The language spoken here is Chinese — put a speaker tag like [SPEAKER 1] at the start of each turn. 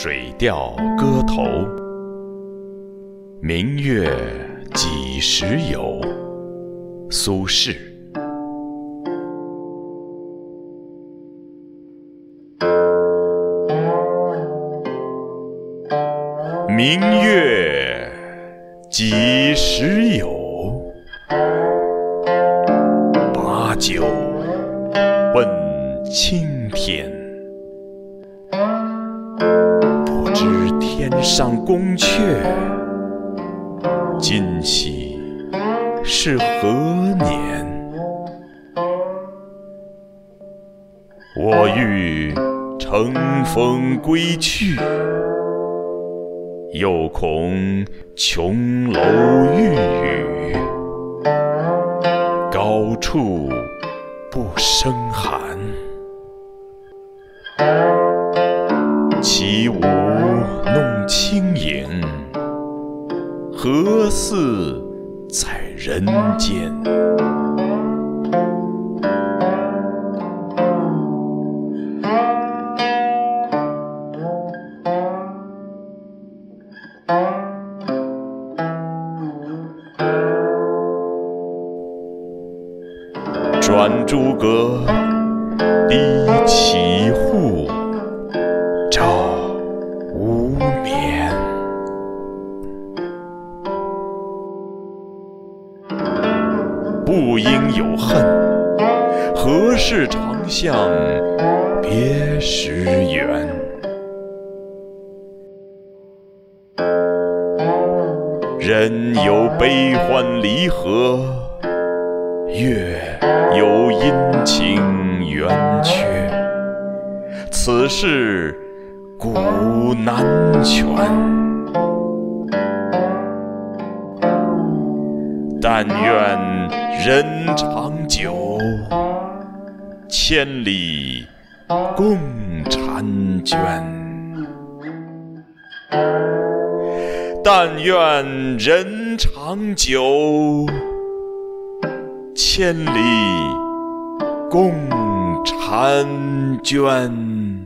[SPEAKER 1] 《水调歌头·明月几时有》苏轼。明月几时有？把酒问青天。天上宫阙，今夕是何年？我欲乘风归去，又恐琼楼玉宇，高处不胜寒。起舞弄清影，何似在人间？转朱阁，低绮户。不应有恨，何事长向别时圆？人有悲欢离合，月有阴晴圆缺，此事古难全。但愿人长久，千里共婵娟。但愿人长久，千里共婵娟。